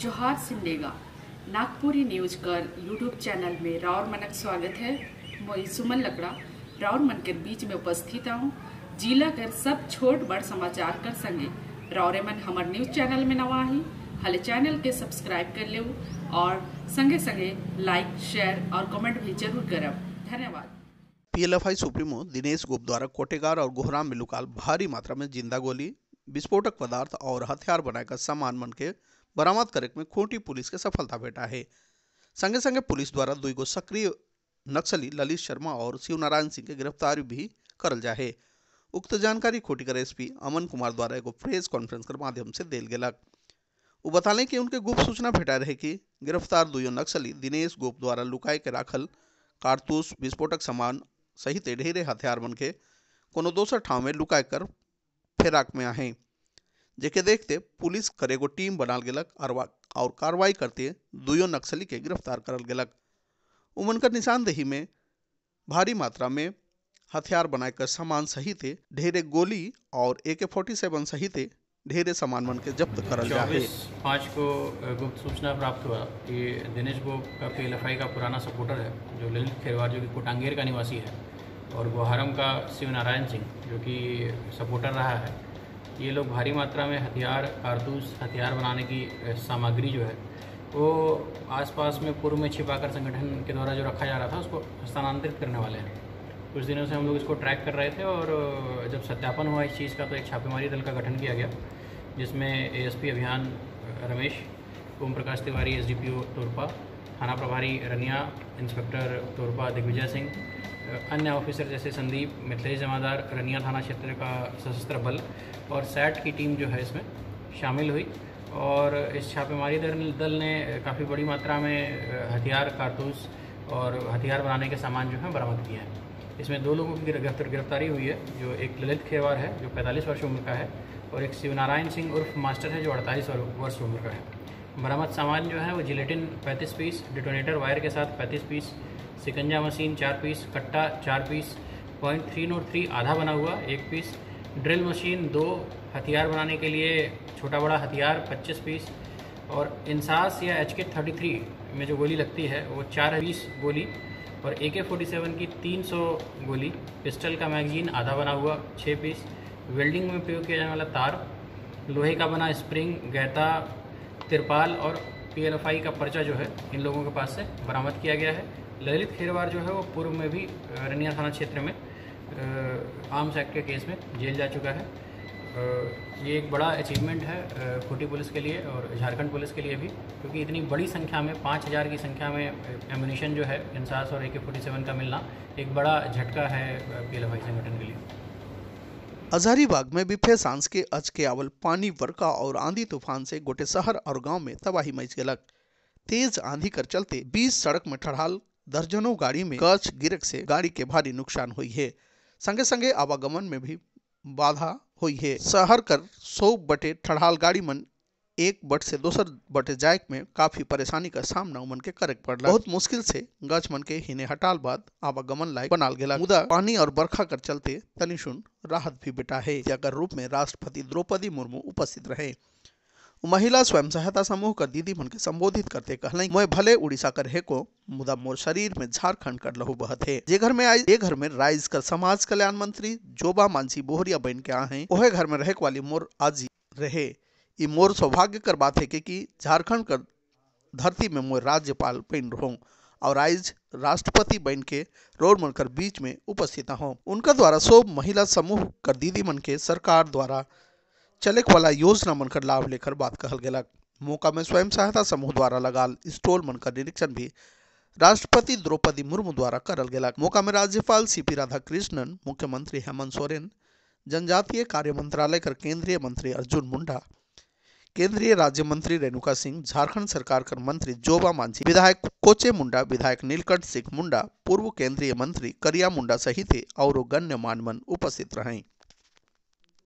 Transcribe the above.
जोहार सिंडेगा नागपुरी न्यूज़ कर YouTube channel में राउर मनक स्वागत है। मैं सुमन लकड़ा, राउर मन के बीच में उपस्थित हूँ। जिला कर सब छोट बड़ समाचार कर संगे, राउरे मन हमार न्यूज़ चैनल में नवा ही। हले चैनल के सब्सक्राइब कर ले और संगे संगे लाइक, शेयर और कमेंट भी ज़रूर करब। धन्यवाद। पीएलएफआई सुप्रीमो दिनेश गुप्त द्वारा कोटेगार और गोहराम में लुकाल भारी मात्रा में ज़िंदा गोली, विस्फोटक पदार्थ और हथियार बनाकर सामान मन के बरामद करे में खूंटी पुलिस के सफलता भेटा है। संगे संगे पुलिस द्वारा दुई गो सक्रिय नक्सली ललित शर्मा और शिवनारायण सिंह के गिरफ्तारी भी करल जाहे उक्त जानकारी खोटीकर एसपी अमन कुमार द्वारा एगो प्रेस कॉन्फ्रेंस के माध्यम से दिल गेलक। वो बताले कि उनके गुप्त सूचना भेटा रहे कि गिरफ़्तार दुयो नक्सली दिनेश गोप द्वारा लुकाए के राखल कारतूस, विस्फोटक सामान सहित ढेरे हथियार मन के कोनो दोसर ठाव में लुकाए कर फेराक में आहे। जेके देखते पुलिस करे एगो टीम बनाल गेलक और कार्रवाई करते दुयो नक्सली के गिरफ़्तार करल गेलक। उमन कर निशानदेही में भारी मात्रा में हथियार बनाकर सामान सहित ढेरे गोली और ए के फोर्टी सेवन सहित ढेरे सामान मन के जब्त जाहे चौबीस पाँच को गुप्त सूचना प्राप्त हुआ। कि दिनेश गोप का पी का पुराना सपोर्टर है, जो ललित खेरवार, जो कि कोटांगेर का निवासी है, और गुहारम का शिव नारायण सिंह, जो कि सपोर्टर रहा है। ये लोग भारी मात्रा में हथियार, कारतूस, हथियार बनाने की सामग्री जो है, वो आसपास में पूर्व में छिपाकर संगठन के द्वारा जो रखा जा रहा था, उसको हस्तांतरित करने वाले हैं। कुछ दिनों से हम लोग इसको ट्रैक कर रहे थे और जब सत्यापन हुआ इस चीज़ का तो एक छापेमारी दल का गठन किया गया, जिसमें एएसपी अभियान रमेश ओम प्रकाश तिवारी एसडीपीओ तोरपा थाना प्रभारी रनिया, इंस्पेक्टर तोरपा दिग्विजय सिंह अन्य ऑफिसर जैसे संदीप, मिथिलेश जमादार, रनिया थाना क्षेत्र का सशस्त्र बल और सैट की टीम जो है इसमें शामिल हुई और इस छापेमारी दल ने काफ़ी बड़ी मात्रा में हथियार, कारतूस और हथियार बनाने के सामान जो है बरामद किया है। इसमें दो लोगों की गिरफ्तारी हुई है, जो एक ललित खेवार है, जो 45 वर्ष उम्र का है और एक शिवनारायण सिंह उर्फ़ मास्टर है, जो 48 वर्ष उम्र का है। बरामद सामान जो है वो जिलेटिन 35 पीस, डिटोनेटर वायर के साथ 35 पीस, सिकंजा मशीन चार पीस, कट्टा चार piece, point three nought three आधा बना हुआ एक पीस, ड्रिल मशीन दो हथियार बनाने के लिए छोटा बड़ा हथियार 25 पीस और इंसास या एच के थर्टी थ्री में जो गोली लगती है वो चार बीस गोली और ए के फोर्टी सेवन की तीन सौ गोली, पिस्टल का मैगजीन आधा बना हुआ छः पीस, वेल्डिंग में प्रयोग किया जाने वाला तार, लोहे का बना स्प्रिंग गहता तिरपाल और पीएलएफआई का पर्चा जो है इन लोगों के पास से बरामद किया गया है। ललित खेरवार जो है वो पूर्व में भी रनिया थाना क्षेत्र में आर्म्स एक्ट के केस में जेल जा चुका है। ये एक बड़ा अचीवमेंट है खूटी पुलिस के लिए और झारखंड पुलिस के लिए भी, क्योंकि इतनी बड़ी संख्या में, पाँच हज़ार की संख्या में एमुनिशन जो है इंसास और ए के फोर्टी सेवन का मिलना एक बड़ा झटका है पी एल संगठन के लिए। हजारीबाग में बिफे सांस के अच के अवल पानी वर्षा और आंधी तूफ़ान से गोटे शहर और गाँव में तबाही मच गलक। तेज आंधी कर चलते बीस सड़क में ठड़ाल दर्जनों गाड़ी में गच गिरक से गाड़ी के भारी नुकसान हुई है। संगे संगे आवागमन में भी बाधा हुई है। शहर कर सौ बटे ठड़ाल गाड़ी मन एक बट से दोसर बटे जायक में काफ़ी परेशानी का सामना उमन के करे पड़ला। बहुत मुश्किल से गच मन के हिने हटाल बाद आवागमन लायक बनाल गेला। मुदा पानी और बरखा कर चलते तनिशुन राहत भी बेटा है। जगर रूप में राष्ट्रपति द्रौपदी मुर्मू उपस्थित रहे। महिला स्वयं सहायता समूह कर दीदी मन के संबोधित करते कहलाई, मैं भले उड़ीसा कर हे को, मुदा मोर शरीर में झारखंड कर लहू बहत है। जे घर में आई ये घर में राइज कर समाज कल्याण मंत्री जोबा मानसी बोहरिया बन के आ हैं, ओहे घर में रहे वाली मोर आजी रहे। ई मोर सौभाग्य कर बात है कि, झारखंड कर धरती में मोर राज्यपाल बन रहूँ और आज राष्ट्रपति बन के रोड मन कर बीच में उपस्थित हों। उनका द्वारा सो महिला समूह कर दीदी मन के सरकार द्वारा चले वाला योजना मन कर लाभ लेकर बात कहल गेलक। मौका में स्वयं सहायता समूह द्वारा लगाल स्टॉल मन निरीक्षण भी राष्ट्रपति द्रौपदी मुर्मू द्वारा करल गया मौका में राज्यपाल सीपी राधाकृष्णन मुख्यमंत्री हेमंत सोरेन जनजातीय कार्य मंत्रालय कर केंद्रीय मंत्री अर्जुन मुंडा केंद्रीय राज्य मंत्री रेणुका सिंह, झारखंड सरकार कर मंत्री जोबा मांझी, विधायक कोचे मुंडा, विधायक नीलकंठ सिंह मुंडा, पूर्व केंद्रीय मंत्री करिया मुंडा सहित और गण्य मन उपस्थित रहे।